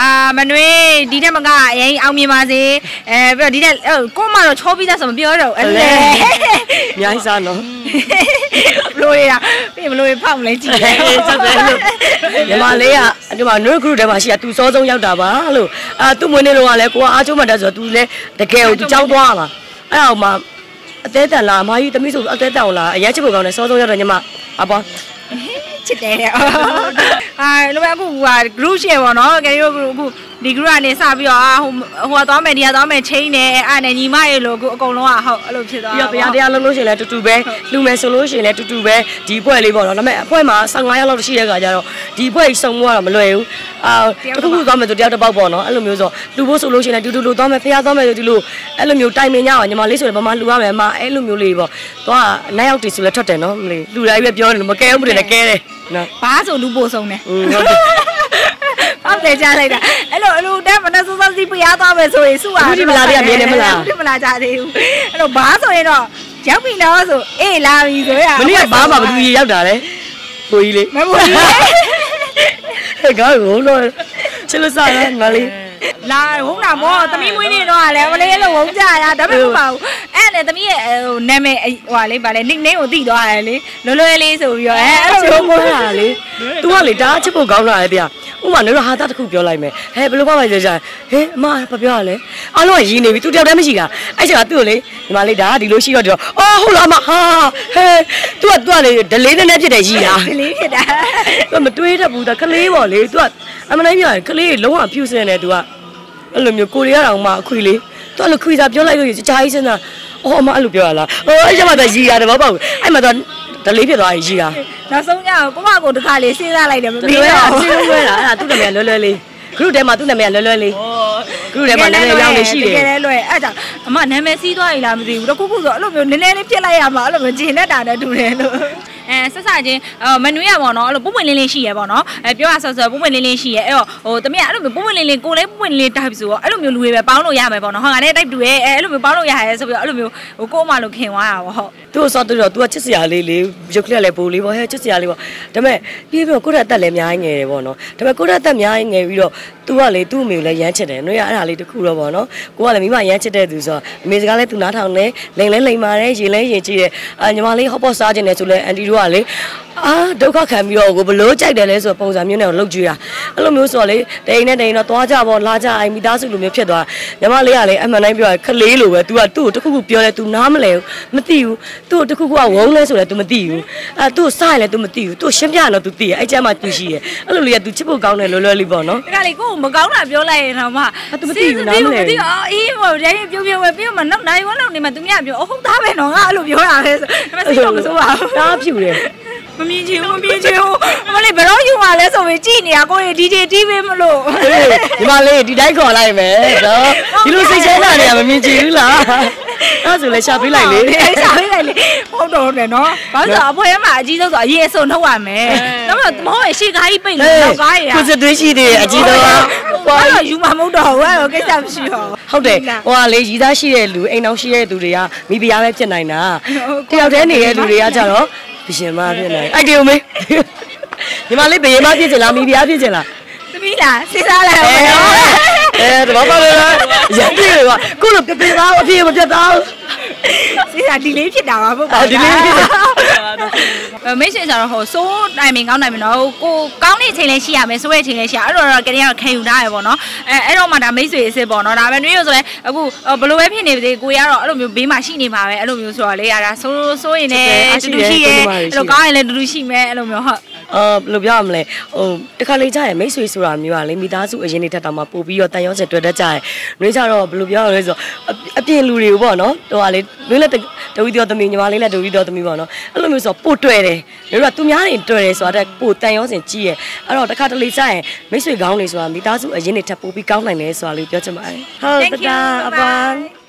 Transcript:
အာမနွေဒီထက်မကအရင်အောင်မြင်ပါစေအဲပြီးတော့ဒီထက်ကိုမတော့ချောပြီးသားဆိုမပြောတော့အဲ့လေအများကြီးစားနော်ဘလို့ရပြင်ဘလို့ဖောက်မလဲကြည့်တယ်အေးဆက်တယ်လို့ညီမလေးကဒီမှာ new group ထဲမှာရှိတာသူစောဆုံးရောက်တာပါလို့အာသူ့မွေးနေ့လုံးကလည်းကိုကအားကျုံးမှတက်ဆိုတော့ तू လည်းတကယ်ကို तू ကြောင်းသွားလာအဲ့အောင်မှအသေးတန်လာအမကြီးတမိဆိုအသေးတန်လာအရင်ချစ်ဖို့ကောင်းတယ်စောဆုံးရောက်တယ်ညီမအပေါ် ချစ်တယ်တဲ့အာလိုပဲအခုက group share ပေါ့နော်ကဲရိုးအခုဒီ group ကနေစပြီးတော့ဟိုဟိုသွားမယ်ဒီကသွားမယ်ချိန်နေအဲ့နဲ့ညီမရေလို့အခုအကုန်လုံးကဟုတ်အဲ့လိုဖြစ်သွားပြီးတော့တရားတရားလုံးလို့ရှိရင်လည်းတူတူပဲလူမယ်ဆိုလို့ရှိရင်လည်းတူတူပဲဒီဘွဲ့လေးပေါ့နော်ဒါပေမဲ့အဖွဲမှာ15ရက်လောက်ရှိတဲ့ခါကျတော့ဒီဘွဲ့ကြီးစုံမှုကတော့မလွယ်ဘူး အာတစ်ခုခုသွားမယ်ဆိုတယောက်တစ်ပေါက်ပေါ့နော်အဲ့လိုမျိုးဆိုလူဖို့ဆိုလို့ရှိရင်လည်းတူတူလူသွားမယ်ဖျားသွားမယ်ဆိုဒီလိုအဲ့လိုမျိုးတိုင်ပင်ကြအောင်ညီမလေးဆိုလည်းဘာမှလူရမယ်အမအဲ့လိုမျိုးလေးပေါ့သွားနိုင်ရောက်တည်ဆိုလည်းထွက်တယ်နော်မလေးလူတိုင်းပဲပြောတယ်မကဲဘူးမတယ်လည်းကဲတယ်နော်ဘာဆိုလူပို့ဆုံးတယ်อืมဟုတ်တယ်ဟုတ်တယ်ကြားလိုက်တာအဲ့လိုအဲ့လိုတက်မနဲ့စောစောစီးပြရသွားမယ်ဆိုရင်စုရဒီမလာကြသေးဘူးအဲ့လိုဘာဆိုရင်တော့ရောက်ပြီတော့ဆိုအေးလာပြီဆိုရမနေ့ကဘာမှဘယ်သူကြီးရောက်တာလဲကိုကြီးလေးမဟုတ်ဘူး ဟဲ့ကားကိုလို့ချစ်လို့စားရငါလေးလာဟုတ်တာဗောသမီးမွေးနေတော့လည်းမလေးလို့ဝုန်းကြတာဒါပေမဲ့မပါဘူးအဲ့နဲ့သမီးရဲ့ဟိုနာမည်ဟိုဟာလေးဗာလဲ nickname ကိုသိသွားတယ်လေလွယ်လွယ်လေးဆိုပြီးတော့အဲအဲ့အဲ့လိုလိုပြောတာလေ तू ကလေဒါချစ်ဖို့ကောင်းတာလေဗျာ ဥမာနော်ဟာတာတစ်ခုပြောလိုက်မယ်ဟဲ့ဘယ်လိုမှမပြောကြဟင်အမဘာပြောရလဲအားလုံးကရည်နေပြီသူတယောက်တည်းမရှိတာအဲ့ချိန်ကသူ့ကိုလေညီမလေးဒါကဒီလိုရှိတော့တော့အော်ဟုတ်လားအမဟာဟဲ့သူကသူကလေဒလေးနဲ့နဲ့ဖြစ်တယ်ရည်တာဒလေးဖြစ်တာသူမတွေးတတ်ဘူးဒါကလေးပေါ့လေသူကအမနိုင်ပြောရင်ကလေးလုံးဝပြူစင်တယ်သူကအဲ့လိုမျိုးကိုရီးယားတောင်မှအခွေလေးသူအဲ့လိုခွေစာပြောလိုက်လို့ကြာကြီးစင်တာအော်အမအဲ့လိုပြောရလားအော်အဲ့ကျမှသာရည်တာတဘောပေါ့အဲ့မှာတော့ဒလေးဖြစ်သွားရည်တာ နောက်ဆုံးကြတော့ကိုမကိုတစ်ခါလေးစဉ်းစားလိုက်တယ်မမပြီးလွယ်တော့တာအချင်းလွယ်တာအဲ့ဒါသူ့နာမည်လွယ်လွယ်လေး group ထဲမှာသူ့နာမည်လွယ်လွယ်လေး group ထဲမှာနည်းနည်းရောင်းနေရှိတယ်တကယ်လဲလွယ်အဲ့ကြောင့်အမနာမည်စီးသွားရည်လားမသိဘူးတခုခုဆိုအဲ့လိုမျိုးနည်းနည်းလေးပြစ်လိုက်ရမှာအဲ့လိုမျိုးဂျင်းနဲ့တာနဲ့တူတယ်လို့ အဲဆက်စချင်းမနွေးရပါတော့အဲ့လိုပုံပွင့်လင်းလင်းရှိရပေါ့နော်အဲပြောရဆော့ဆော့ပုံပွင့်လင်းလင်းရှိရအဲ့တော့ဟိုတမီးကအဲ့လိုမျိုးပုံပွင့်လင်းလင်းကိုလည်းပုံပွင့်လင်းလင်းတိုက်ပြီဆိုတော့အဲ့လိုမျိုးလူတွေပဲပေါင်းလို့ရမယ်ပေါ့နော်ဟောငါလည်းတိုက်တူရဲ့အဲအဲ့လိုမျိုးပေါင်းလို့ရရဲဆိုပြီးတော့အဲ့လိုမျိုးဟိုကို့အမလို့ခင်သွားတာပေါ့ဟုတ် သူ့ဆော့တူတော့ तू ကချစ်စရာလေးလေးရုပ်ကလေးလည်းပိုလေးပေါ့ဟဲ့ချစ်စရာလေးပေါ့ဒါပေမဲ့ပြီးပြီးတော့ကိုယ့်ရဲ့အသက်လည်းအများကြီးငယ်တယ်ပေါ့နော်ဒါပေမဲ့ကိုယ့်ရဲ့အသက်အများကြီးငယ်ပြီးတော့ तू ကလေသူ့အမေကိုလည်းရမ်းချစ်တယ်နှွေးရအဲ့ဒါလေးတစ်ခုတော့ပေါ့နော်ကိုကလည်းမိမရမ်းချစ်တဲ့သူဆိုတော့အမေစကားလည်း तू နားထောင်တယ်လိန်လဲလိန်ပါတယ်ရေလဲရေကြည့်တယ်အာညီမလေးဟော့ပေါ့စားခြင်းတယ်ဆိုလဲအန်တီ တို့ကလေအာဒုက္ခခံပြီးတော့ကိုဘလို့ကြိုက်တယ်လဲဆိုပုံစံမျိုးနဲ့လှုပ်ကြွေးတာအဲ့လိုမျိုးဆိုတော့လေတိန်နဲ့တိန်တော့သွားကြပေါ့လာကြအိမ်မိသားစုလိုမျိုးဖြစ်သွားညီမလေးကလေအမှန်တိုင်းပြောရခလေးလိုပဲ तू ကသူ့ကိုတစ်ခုခုပြောလဲ तू နားမလဲဘူးမသိဘူးသူ့ကိုတစ်ခုခုကဝုန်းလဲဆိုလဲ तू မသိဘူးအဲသူ့ကိုစားရလဲ तू မသိဘူးသူ့ရှင်းပြရင်တော့ तू သိရအဲ့ကျမှ तू ရှိရအဲ့လိုလေးက तू ချစ်ဖို့ကောင်းတယ်လွယ်လွယ်လေးပေါ့နော် တခါလေကို့ကိုမကောင်းတာပြောလိုက်ရင်တော့မှ အဲ့သူမသိဘူးနားမလည်ဘူး မသိဘူးအော်အေးဟိုတိုင်းပြုံးပြုံးပဲပြီးတော့မှနောက်နိုင်ဝန်းလောက်နေမှသူများပြောအဟုတ်သားပဲနော်ငါအဲ့လိုပြောတာပဲဆိုဒါပေမဲ့စိတ်တော့မဆိုးပါဘူး တားဖြူ တယ်မမြင်ချင်ဘူးမမြင်ချင်ဘူးအမလေးဘယ်တော့ယူมาလဲဆိုပြီးကြည်နေတာကိုယ်ဒီဒီတီးပေးမလို့ဟေးညီမလေးဒီတိုင်းခေါ်လိုက်မယ်နော်ဒီလိုစိတ်ချမ်းသာနေရမမြင်ချင်ဘူးလားအဲ့ဆိုလဲရှာပေးလိုက်လေရှာပေးလိုက်လေဟုတ်တော့တယ်နော်ဘာလို့လဲအဖွဲမှာအကြီးဆုံးဆိုအရင်အစုံထုတ်ရမယ်ဒါမှမဟုတ်ရှေ့ကားကြီးပိတ်လို့နောက်ကားကြီးကိုစသွေးရှိသေးတယ်အကြီးတော့ဘာလို့ယူမှာမဟုတ်တော့ဘူးအဲ့တော့ကိစ္စမရှိတော့ဟုတ်တယ်ဟိုကလေရည်သားရှိတဲ့လူအိမ်အောင်ရှိတဲ့သူတွေကမိဖုရားပဲဖြစ်နိုင်တာတယောက်တည်းနေတဲ့လူတွေကကြတော့ ဘရှင်မဖြစ်နိုင်အဲ့ဒီဦးမေးညီမလေးဘယင်မဖြစ်ချင်လားမိဖုရားဖြစ်ချင်လားသမီးလားစဉ်းစားလိုက်အဲအောင်နော်အဲတော့ပါလေရန်ပြေပါကိုလိုပြပြသားအပြေမပြသား စဉ်းစားဒီလေးဖြစ်တာပါဟုတ်ပါဒီလေးဖြစ်တာမိတ်ဆွေဆိုတော့ဟိုစိုးတိုင်မင်ကောင်းတိုင်မင်တော့ကိုကောင်းတဲ့အချိန်လေးရှိရမယ်စိုးရဲ့အချိန်လေးရှိရအဲ့တော့တော့ကလေးကတော့ခံယူထားရပေါ့နော်အဲအဲ့တော့မှဒါမိတ်ဆွေအစ်စ်ပေါ့နော်ဒါပဲနွေးရဆိုလဲအခုဘယ်လိုပဲဖြစ်နေပါသေးကိုရကတော့အဲ့လိုမျိုးဘေးမှာရှိနေမှာပဲအဲ့လိုမျိုးဆိုတော့လေရတာစိုးစိုးရင်လည်းတူတူရှိရဲအဲ့လိုကောင်းရင်လည်းတူတူရှိမယ်အဲ့လိုမျိုးဟုတ် အာဘယ်လိုပြောရမလဲဟိုတခါလေကြာရင်မိတ်ဆွေဆိုတာမျိုးကလေမိသားစုအရင်နေထက်တောင်မှပို့ပြီးတော့တန်ရောစင်တွေ့တတ်ကြတယ်။နှွေးကြတော့ဘယ်လိုပြောရလဲဆိုတော့အပြင်လူတွေကိုပေါ့နော်ဟိုကလေနှွေးလက်တဝီတော်သမီးညီမလေးလက်တဝီတော်သမီးပေါ့နော်အဲ့လိုမျိုးဆိုပို့တွေ့တယ်။တို့ကသူများတွေတွေ့တယ်ဆိုတာပို့တန်ရောစင်ကြီးရဲ့အဲ့တော့တခါတလေကြာရင်မိတ်ဆွေကောင်းနေဆိုတာမိသားစုအရင်နေထက်ပို့ပြီးကောင်းနိုင်တယ်ဆိုတာလေးပြောချင်ပါတယ်။ဟုတ်တတာအပန်း